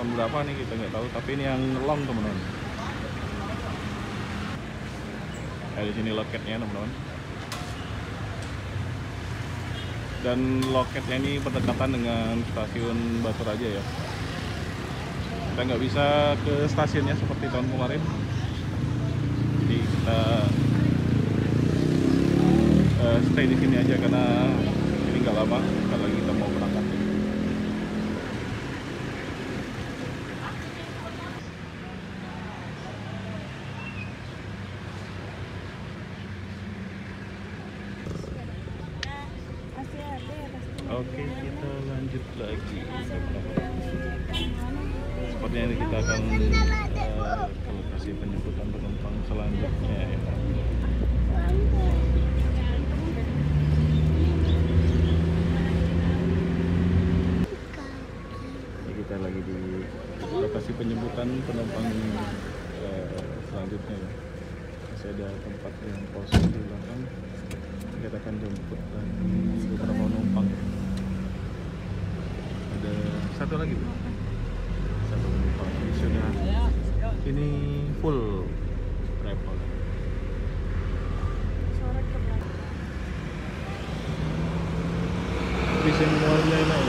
Tahun berapa nih kita nggak tahu, tapi ini yang long teman-teman. Nah, di sini loketnya teman-teman. Dan loketnya ini berdekatan dengan stasiun Batu Raja ya. Kita nggak bisa ke stasiunnya seperti tahun kemarin. Jadi kita eh, stay di sini aja karena ini nggak lama. Kalau lagi kita mau berangkat. Masih ada ya pasti. Oke, kita lanjut lagi. Sepertinya ini kita akan eh, ke lokasi penjemputan penumpang selanjutnya ya. Ini kita lagi di lokasi penjemputan penumpang eh, selanjutnya ya. Masih ada tempat yang kosong di belakang. Kita akan jemput lagi beberapa penumpang. Ada satu lagi Bu. Satu penumpang ini sudah ini full travel. Bisa semuanya ini.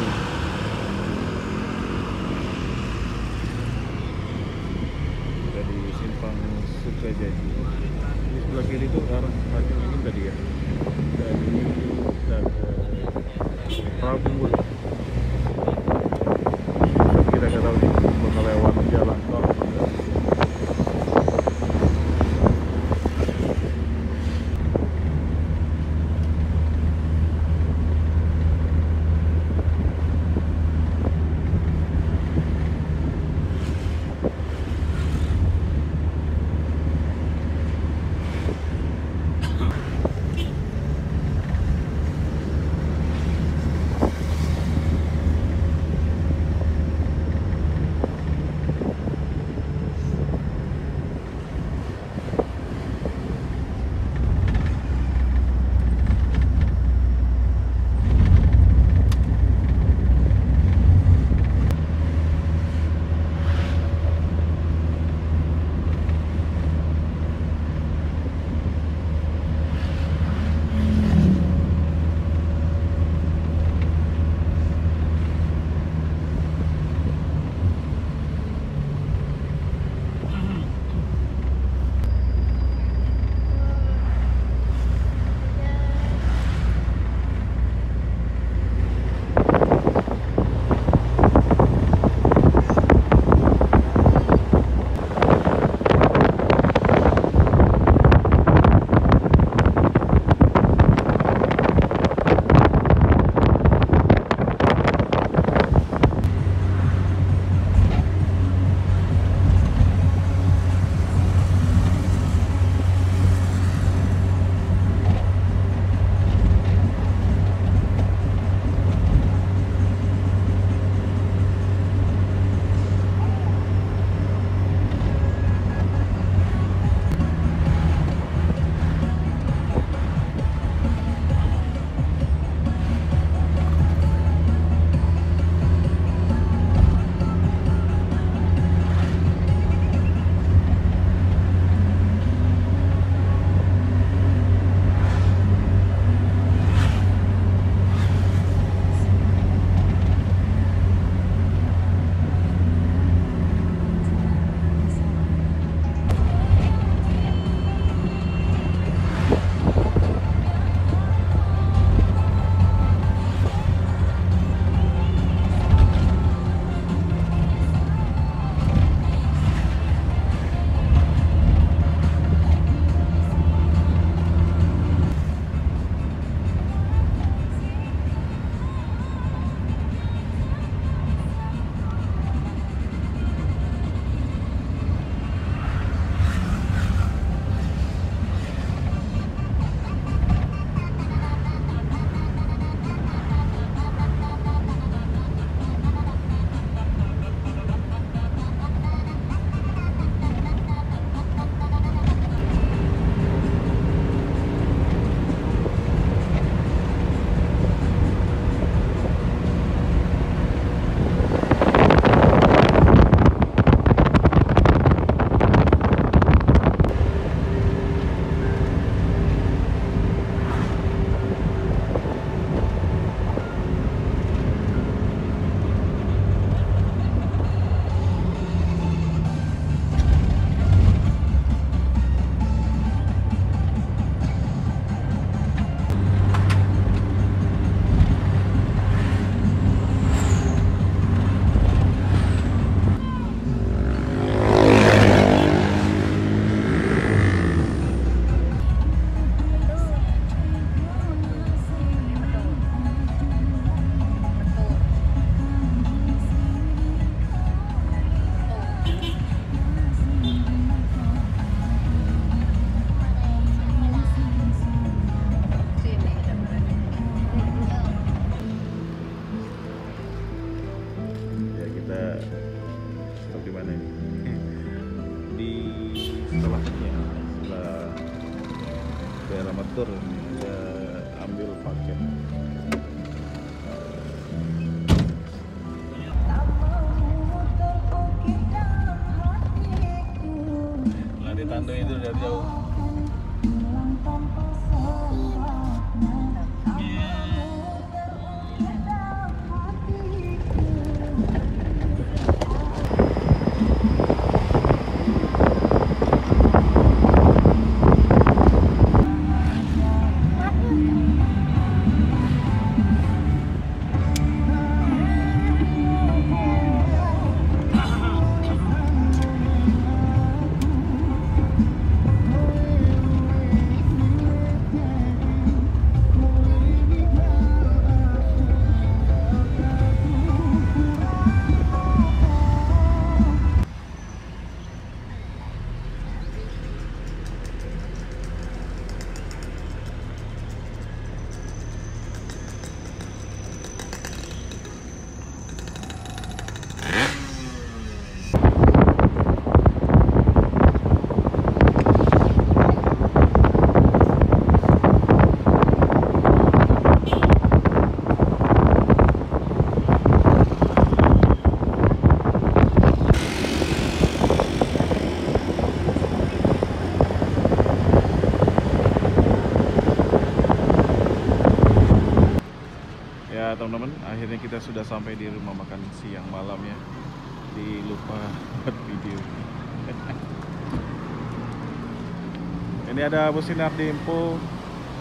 Ini ada bus sinar dempo.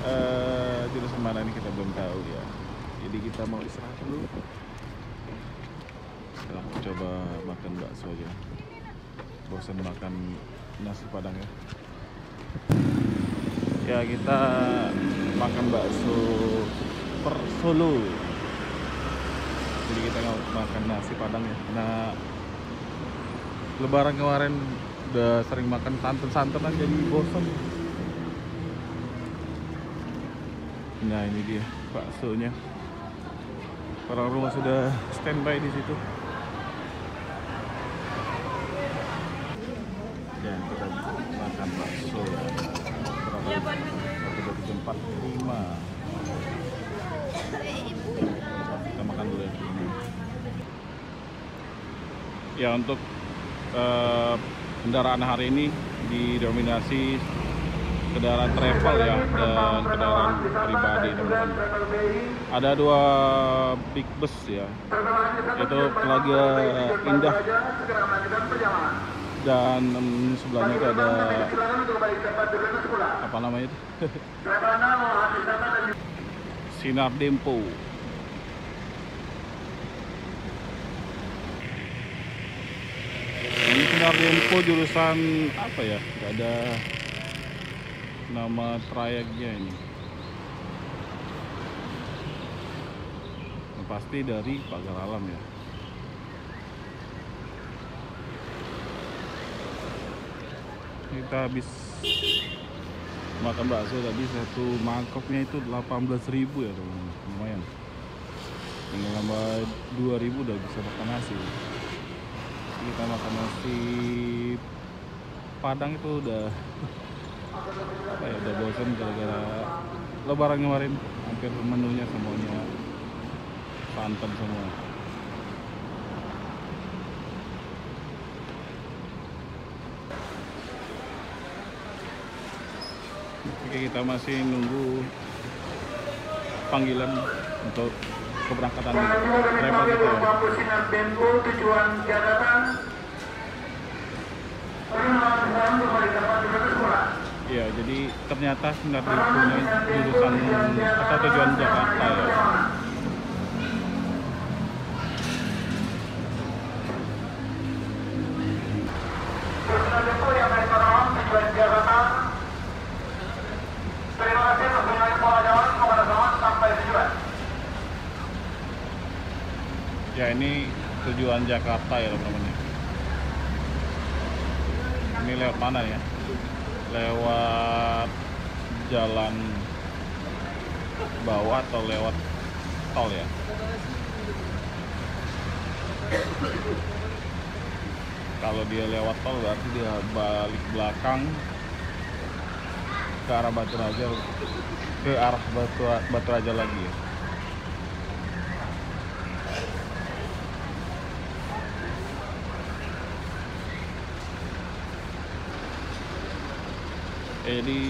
Eh, jurusan mana ini kita belum tahu ya. Jadi kita mau istirahat dulu. Sekarang coba makan bakso aja. Bosan makan nasi padang ya. Ya kita makan bakso per Solo. Jadi kita nggak makan nasi padang ya. Nah, Lebaran kemarin udah sering makan santan-santanan jadi bosan. Nah ini dia baksonya. Orang rumah sudah standby di situ. Ya kita makan bakso ya. Berapa? Satu dua tiga empat lima kita makan dulu ya ya untuk eh, kendaraan hari ini didominasi kendaraan travel ya dan kendaraan pribadi teman-teman. Ada dua big bus ya. Itu Telaga Indah. Dan sebelahnya itu ada apa namanya itu? Sinar Dempo. Ini Sinar Dempo jurusan apa ya? Gak ada nama trayeknya ini. Yang pasti dari Pagar Alam ya. Kita habis makan bakso tadi satu mangkoknya itu 18.000 ya teman lumayan. Tinggal nambah 2.000 udah bisa makan nasi. Kita makan nasi padang itu udah ya udah bosan gara-gara lebaran kemarin hampir menunya semuanya santan semua Oke, kita masih nunggu panggilan untuk keberangkatan travel kita tujuan Jakarta. Perjalanan kembali dapat dilakukan. Iya, jadi ternyata Sinar Dempo jurusan atau tujuan Jakarta ya. Ya ini tujuan Jakarta ya teman-teman. Ini lewat mana ya? Lewat jalan bawah atau lewat tol ya? Kalau dia lewat tol berarti dia balik belakang ke arah Batu Raja ke arah Batu Batu Raja lagi ya. Eh, jadi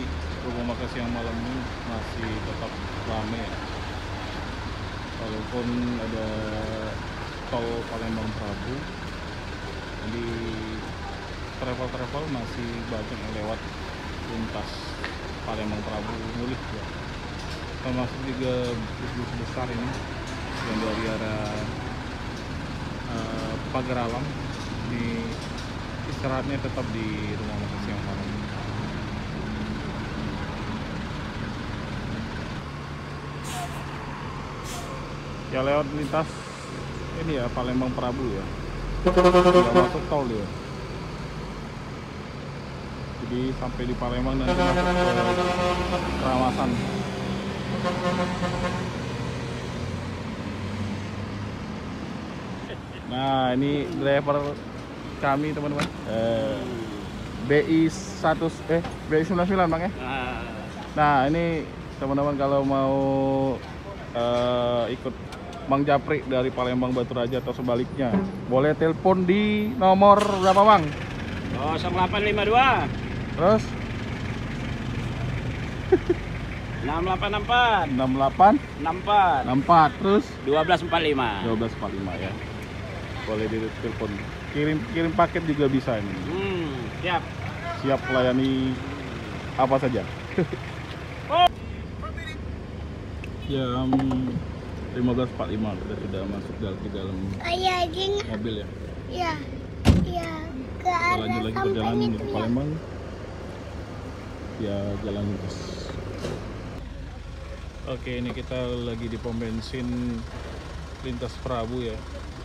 rumah makan siang malam ini masih tetap ramai ya. Walaupun ada tol Palembang Prabu, jadi travel-travel masih banyak yang lewat lintas Palembang Prabu mulih ya. Termasuk juga bus-bus besar ini yang dari arah eh, Pagar Alam di istirahatnya tetap di rumah makan siang malam. Ya lewat lintas ini ya Palembang Prabu ya. Nggak masuk tol dia. Jadi sampai di Palembang nanti masuk ke Kerawasan. Nah ini driver kami teman-teman. Eh, BI 100 eh BI 99 bang ya. Nah ini teman-teman kalau mau eh, ikut Bang Japri dari Palembang Batu Raja atau sebaliknya boleh telepon di nomor berapa bang? 0852 Terus 6864 68 64 64 terus 1245 1245 ya. Boleh di telepon. Kirim kirim paket juga bisa ini. Hmm, siap. Siap melayani apa saja. Jam 15.45 kita sudah masuk dalam di dalam Ayah jing mobil ya. ya ya ke Kita arah lanjut lagi perjalanan menuju ya. Palembang. Ya jalan lintas. Oke, ini kita lagi di pom bensin lintas Prabu ya.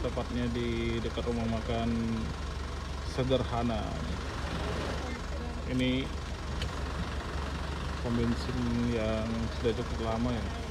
Tepatnya di dekat rumah makan sederhana. Ini pom bensin yang sudah cukup lama ya.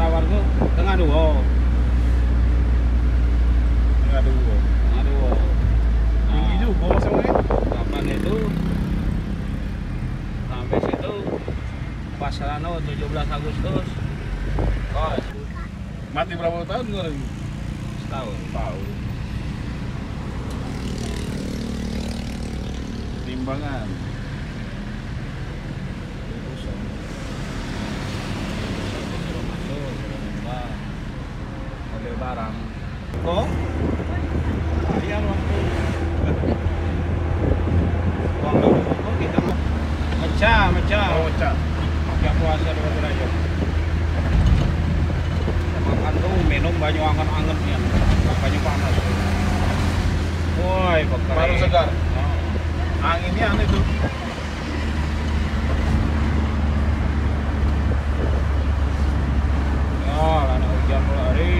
Jadinya kemarin kemarin tuh tawar tuh tengah dua. Enggak dua. Tengah dua. Tinggi Nah, juga masuknya. Kapan itu sampai situ pas anu 17 Agustus kos Mati berapa tahun kemarin? setahun Tahu. Timbangan. kosong suruh masuk suruh nembak barang kok Iya waktu. uang dulu kok kita mau mecah mecah Oh, cak. yang puasa dua derajat makan tuh minum banyak anget-anget ya banyak panas woi Baru segar. Oh. Anginnya aneh tuh. Ya, lana hujan pula hari.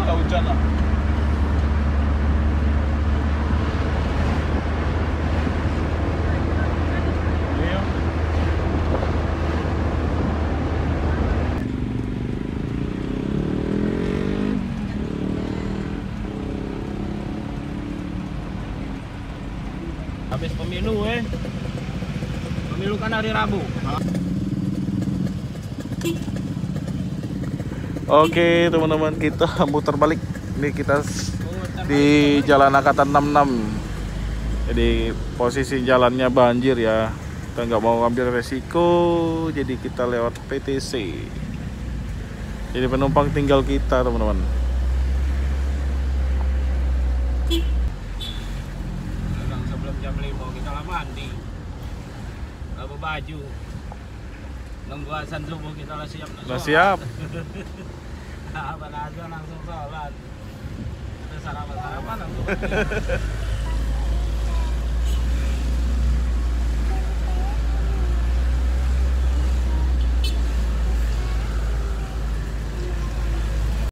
Ada hujan lah. Iya. Habis pemilu eh. Pemilu kan Rabu. Oke teman-teman kita muter balik. Ini kita di Jalan Angkatan 66 Jadi posisi jalannya banjir ya. Kita nggak mau ambil resiko Jadi kita lewat PTC Jadi penumpang tinggal kita teman-teman baju. Nunggu azan subuh kita lah siap. Udah sholat. siap Apa azan langsung sholat. Sarapan-sarapan langsung.